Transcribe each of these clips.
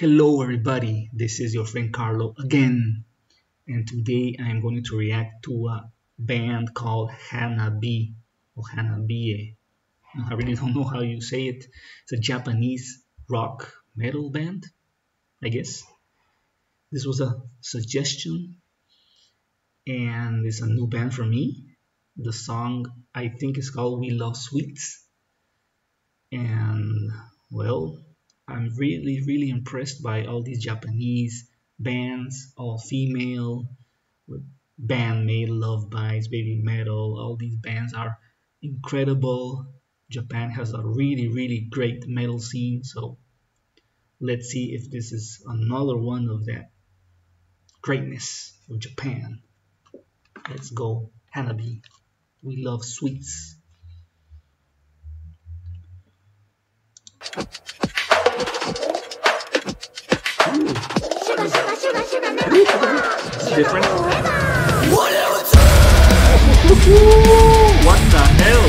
Hello everybody, this is your friend Carlo again and today I'm going to react to a band called Hanabi or Hanabiye. I really don't know how you say it. It's a Japanese rock metal band, I guess. This was a suggestion and it's a new band for me. The song I think is called We Love Sweets and well I'm really really impressed by all these Japanese bands, all female, band made Lovebites, baby metal. All these bands are incredible. Japan has a really really great metal scene, so let's see if this is another one of that greatness of Japan. Let's go, Hanabi. We love sweets. Different. What the hell?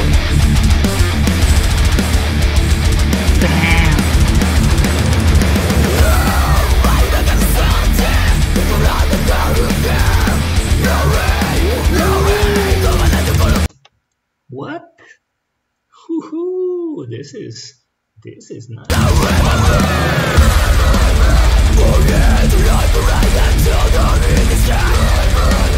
What? Woohoo! This is this is nice. Forget life around and till the end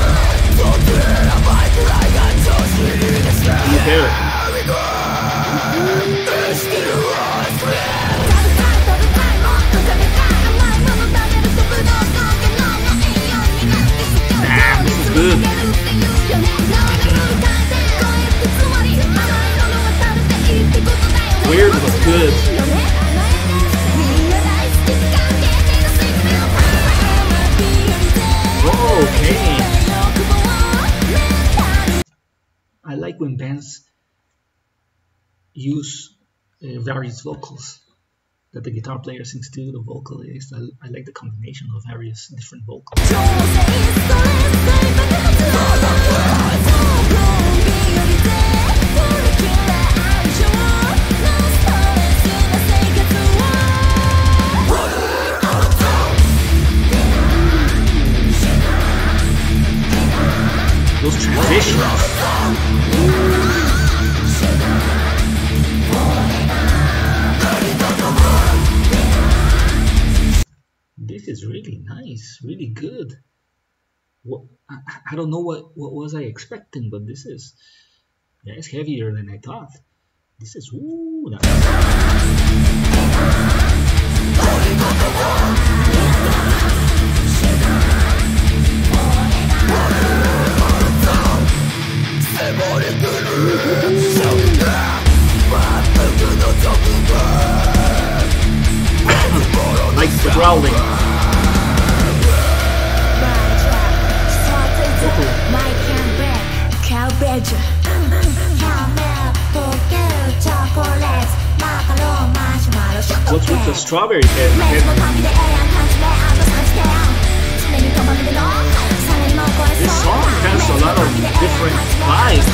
when bands use uh, various vocals that the guitar player sings to, the vocalist. I, I like the combination of various different vocals. Those transitions. This is really nice, really good. What I, I don't know what what was I expecting, but this is it's heavier than I thought. This is ooh. That, growling. What's with the strawberry head? This song has a lot of different vibes.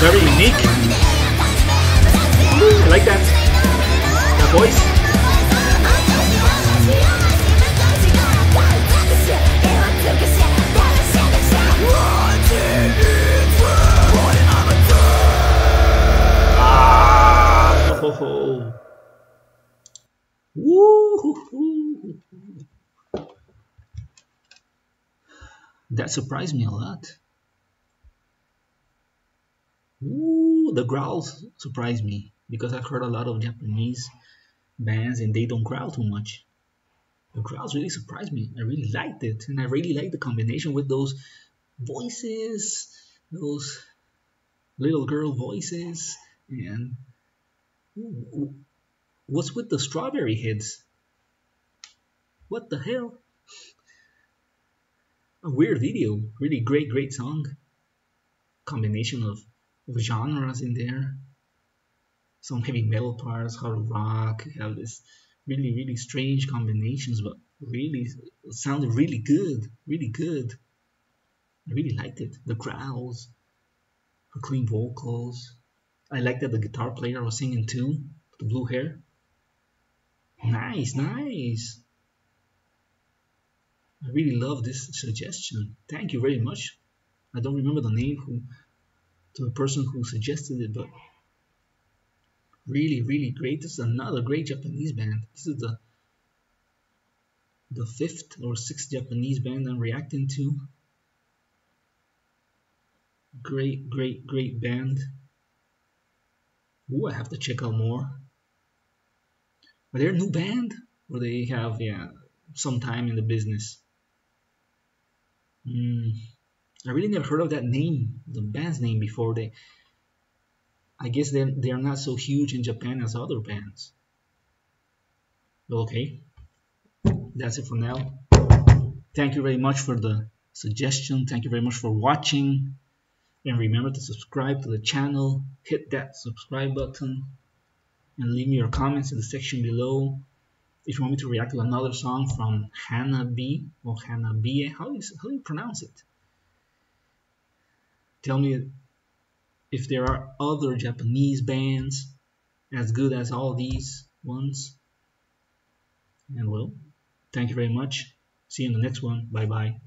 Very unique. Woo-hoo-hoo. That surprised me a lot. Ooh, the growls surprised me because I've heard a lot of Japanese bands and they don't growl too much. The growls really surprised me. I really liked it, and I really liked the combination with those voices, those little girl voices, and what's with the strawberry heads? What the hell? A weird video, really great, great song. Combination of of genres in there. Some heavy metal parts, hard rock, have this really, really strange combinations, but really sounded really good, really good. I really liked it. The growls, her clean vocals. I like that the guitar player was singing too, the blue hair. Nice, nice. I really love this suggestion. Thank you very much. I don't remember the name who to the person who suggested it, but really, really great. This is another great Japanese band. This is the the fifth or sixth Japanese band I'm reacting to. Great, great, great band. Ooh, I have to check out more. Are they a new band? Or they have, yeah, some time in the business? Mm, I really never heard of that name, the band's name before. They, I guess they they are not so huge in Japan as other bands. Okay, that's it for now. Thank you very much for the suggestion. Thank you very much for watching. And remember to subscribe to the channel, hit that subscribe button, and leave me your comments in the section below. If you want me to react to another song from Hannah B or Hannah B, how do you, how do you pronounce it? Tell me if there are other Japanese bands as good as all these ones. And well, thank you very much. See you in the next one. Bye bye.